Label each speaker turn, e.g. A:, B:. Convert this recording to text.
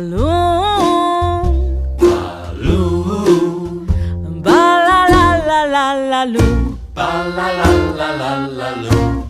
A: Balloon. Balloon. Ba la la la la la loo.
B: Ba la la la la la loo.